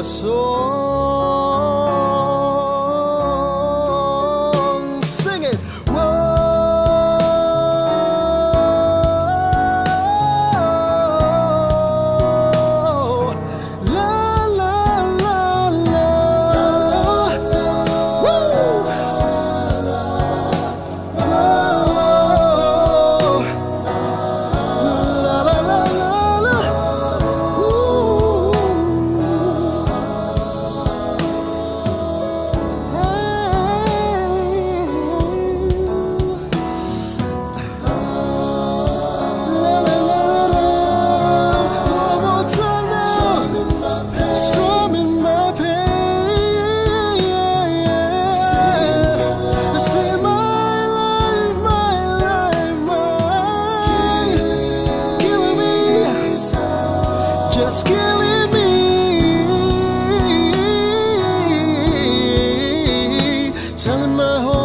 a just killing me. Telling my whole